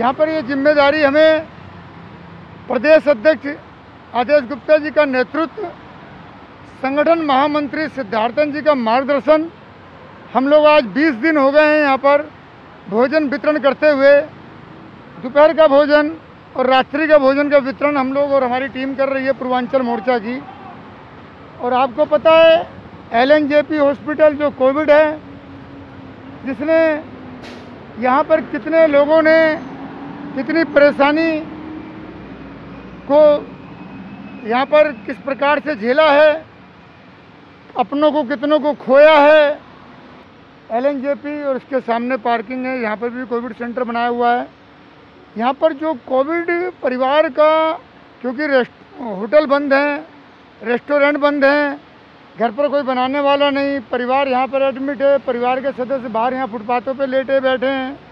यहाँ पर ये ज़िम्मेदारी हमें प्रदेश अध्यक्ष आदेश गुप्ता जी का नेतृत्व, संगठन महामंत्री सिद्धार्थन जी का मार्गदर्शन, हम लोग आज 20 दिन हो गए हैं यहाँ पर भोजन वितरण करते हुए। दोपहर का भोजन और रात्रि का भोजन का वितरण हम लोग और हमारी टीम कर रही है पूर्वांचल मोर्चा की। और आपको पता है एलएनजेपी हॉस्पिटल जो कोविड है, जिसने यहाँ पर कितने लोगों ने कितनी परेशानी को यहाँ पर किस प्रकार से झेला है? अपनों को, कितनों को खोया है? एल और उसके सामने पार्किंग है। यहाँ पर भी कोविड सेंटर बनाया हुआ है। यहाँ पर जो कोविड परिवार का, क्योंकि रेस्ट, होटल बंद हैं, रेस्टोरेंट बंद हैं, घर पर कोई बनाने वाला नहीं, परिवार यहाँ पर एडमिट है, परिवार के सदस्य बाहर यहाँ फुटपाथों पे लेटे बैठे हैं।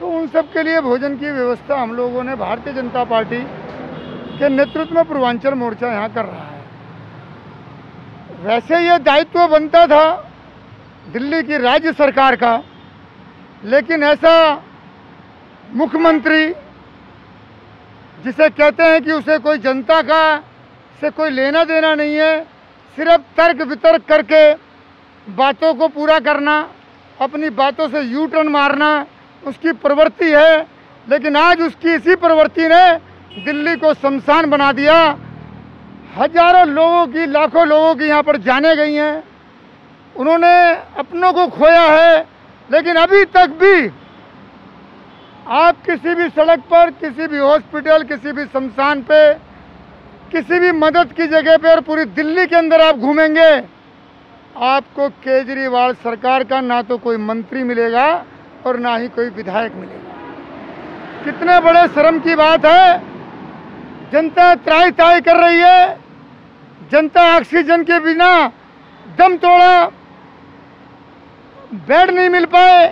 तो उन सब के लिए भोजन की व्यवस्था हम लोगों ने भारतीय जनता पार्टी के नेतृत्व में पूर्वांचल मोर्चा यहाँ कर रहा है। वैसे ये दायित्व बनता था दिल्ली की राज्य सरकार का, लेकिन ऐसा मुख्यमंत्री जिसे कहते हैं कि उसे कोई जनता का, से कोई लेना देना नहीं है, सिर्फ़ तर्क वितर्क करके बातों को पूरा करना, अपनी बातों से यू टर्न मारना उसकी प्रवृत्ति है, लेकिन आज उसकी इसी प्रवृत्ति ने दिल्ली को शमशान बना दिया। हज़ारों लोगों की, लाखों लोगों की यहाँ पर जाने गई हैं। उन्होंने अपनों को खोया है, लेकिन अभी तक भी आप किसी भी सड़क पर, किसी भी हॉस्पिटल, किसी भी शमशान पे, किसी भी मदद की जगह पे और पूरी दिल्ली के अंदर आप घूमेंगे, आपको केजरीवाल सरकार का ना तो कोई मंत्री मिलेगा और ना ही कोई विधायक मिलेगा। कितने बड़े शर्म की बात है। जनता त्राई त्राई कर रही है। जनता ऑक्सीजन के बिना दम तोड़ा। बेड नहीं मिल पाए।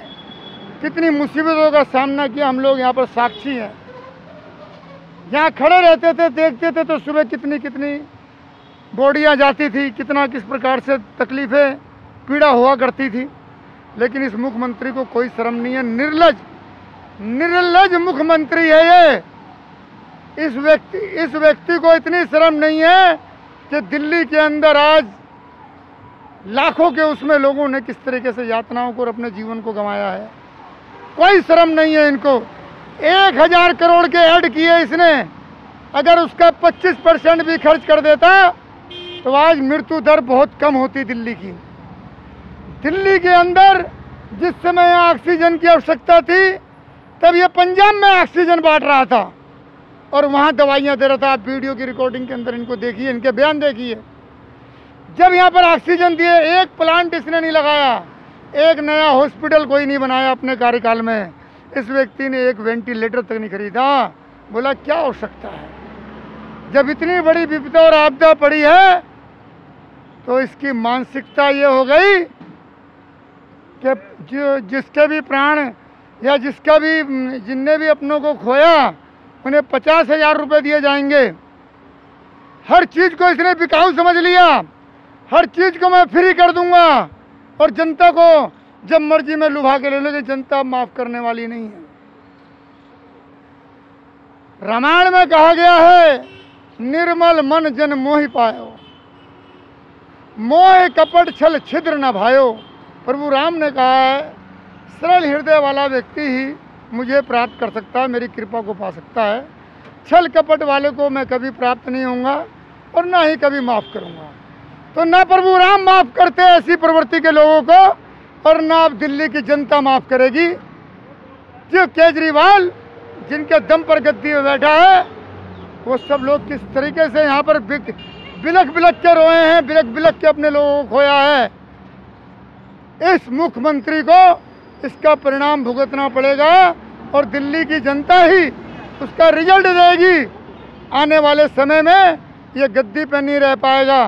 कितनी मुसीबतों का सामना किया हम लोग, यहाँ पर साक्षी हैं। यहाँ खड़े रहते थे, देखते थे तो सुबह कितनी कितनी बॉडियाँ जाती थी, कितना किस प्रकार से तकलीफ़ें, पीड़ा हुआ करती थी। लेकिन इस मुख्यमंत्री को कोई शर्म नहीं है। निर्लज निर्लज मुख्यमंत्री है ये। इस व्यक्ति इस व्यक्ति को इतनी शर्म नहीं है कि दिल्ली के अंदर आज लाखों के उसमें लोगों ने किस तरीके से यातनाओं को और अपने जीवन को गंवाया है। कोई शर्म नहीं है इनको। एक हज़ार करोड़ के ऐड किए इसने। अगर उसका 25 परसेंट भी खर्च कर देता तो आज मृत्यु दर बहुत कम होती दिल्ली की। दिल्ली के अंदर, जिस समय ऑक्सीजन की आवश्यकता थी, तब ये पंजाब में ऑक्सीजन बांट रहा था। और वहाँ दवाइयाँ दे रहा था। आप वीडियो की रिकॉर्डिंग के अंदर इनको देखिए, इनके बयान देखिए। जब यहाँ पर ऑक्सीजन दिए, एक प्लांट इसने नहीं लगाया। एक नया हॉस्पिटल कोई नहीं बनाया अपने कार्यकाल में। इस व्यक्ति ने एक वेंटिलेटर तक नहीं खरीदा। बोला, क्या आवश्यकता है? जब इतनी बड़ी विपदा और आपदा पड़ी है तो इसकी मानसिकता ये हो गई कि जो, जिसके भी प्राण या जिसका भी जिनने भी अपनों को खोया, उन्हें पचास हज़ार रुपये दिए जाएँगे। हर चीज़ को इसने बिकाऊ समझ लिया। हर चीज़ को मैं फ्री कर दूँगा। और जनता को जब मर्ज़ी में लुभा के ले लेकिन जनता माफ़ करने वाली नहीं है। रामायण में कहा गया है, निर्मल मन जन मोहि पायो। मोह कपट छल छिद्र न भायो। प्रभु राम ने कहा है, सरल हृदय वाला व्यक्ति ही मुझे प्राप्त कर सकता है, मेरी कृपा को पा सकता है। छल कपट वाले को मैं कभी प्राप्त नहीं होऊँगा और ना ही कभी माफ़ करूँगा। तो ना प्रभु राम माफ़ करते ऐसी प्रवृत्ति के लोगों को और ना अब दिल्ली की जनता माफ़ करेगी। जो केजरीवाल, जिनके दम पर गद्दी में बैठा है, वो सब लोग किस तरीके से यहाँ पर बिलख बिलक के रोए हैं बिलख बिलख के अपने लोगों को खोया है। इस मुख्यमंत्री को इसका परिणाम भुगतना पड़ेगा और दिल्ली की जनता ही उसका रिज़ल्ट देगी। आने वाले समय में ये गद्दी पर नहीं रह पाएगा।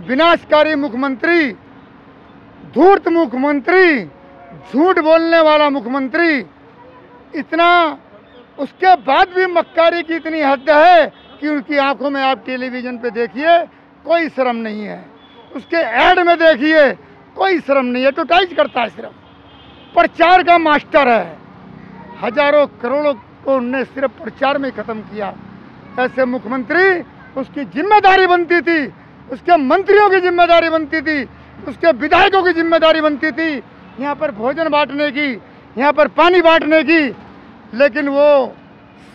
विनाशकारी मुख्यमंत्री, धूर्त मुख्यमंत्री, झूठ बोलने वाला मुख्यमंत्री, इतना उसके बाद भी मक्कारी की इतनी हद है कि उनकी आँखों में आप टेलीविज़न पे देखिए, कोई शर्म नहीं है। उसके ऐड में देखिए कोई श्रम नहीं है टोटाइज करता है सिर्फ़। प्रचार का मास्टर है। हज़ारों करोड़ों को उनने सिर्फ़ प्रचार में ख़त्म किया। ऐसे मुख्यमंत्री, उसकी ज़िम्मेदारी बनती थी। उसके मंत्रियों की ज़िम्मेदारी बनती थी। उसके विधायकों की ज़िम्मेदारी बनती थी। यहाँ पर भोजन बांटने की, यहाँ पर पानी बांटने की। लेकिन वो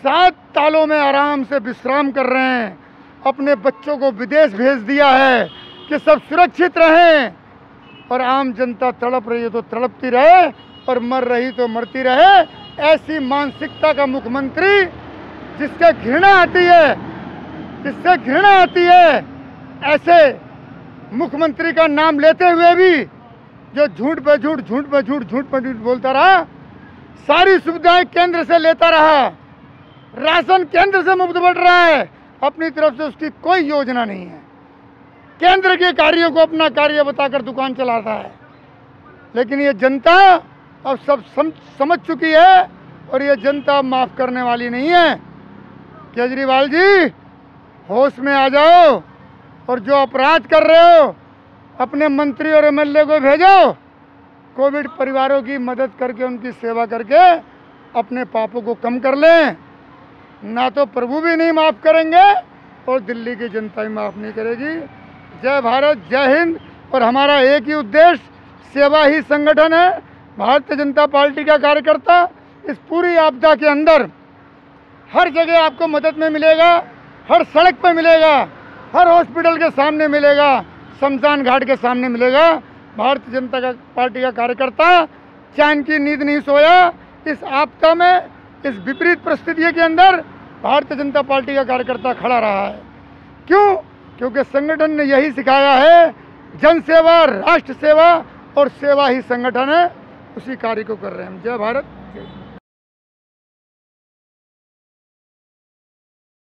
सात तालों में आराम से विश्राम कर रहे हैं। अपने बच्चों को विदेश भेज दिया है कि सब सुरक्षित रहें। और आम जनता तड़प रही है तो तड़पती रहे और मर रही तो मरती रहे। ऐसी मानसिकता का मुख्यमंत्री जिसके घृणा आती है, जिससे घृणा आती है, ऐसे मुख्यमंत्री का नाम लेते हुए भी जो झूठ पे झूठ झूठ पे झूठ झूठ पे झूठ बोलता रहा, सारी सुविधाएँ केंद्र से लेता रहा। राशन केंद्र से मुफ़्त बढ़ रहा है। अपनी तरफ़ से उसकी कोई योजना नहीं है। केंद्र के कार्यों को अपना कार्य बताकर दुकान चलाता है। लेकिन ये जनता अब सब सम, समझ चुकी है और ये जनता माफ़ करने वाली नहीं है। केजरीवाल जी होश में आ जाओ और जो अपराध कर रहे हो अपने मंत्री और एमएलए को भेजो। कोविड परिवारों की मदद करके उनकी सेवा करके अपने पापों को कम कर लें। ना तो प्रभु भी नहीं माफ़ करेंगे और दिल्ली की जनता भी माफ़ नहीं करेगी। जय भारत, जय हिंद। और हमारा एक ही उद्देश्य, सेवा ही संगठन है। भारतीय जनता पार्टी का कार्यकर्ता, इस पूरी आपदा के अंदर हर जगह आपको मदद में मिलेगा, हर सड़क पर मिलेगा, हर हॉस्पिटल के सामने मिलेगा, शमशान घाट के सामने मिलेगा। भारतीय जनता का पार्टी का कार्यकर्ता, चैन की नींद नहीं सोया, इस आपदा में, इस विपरीत परिस्थितियों के अंदर भारतीय जनता पार्टी का कार्यकर्ता खड़ा रहा है। क्यों? क्योंकि संगठन ने यही सिखाया है जन सेवा राष्ट्र सेवा और सेवा ही संगठन है। उसी कार्य को कर रहे हैं हम। जय भारत। जय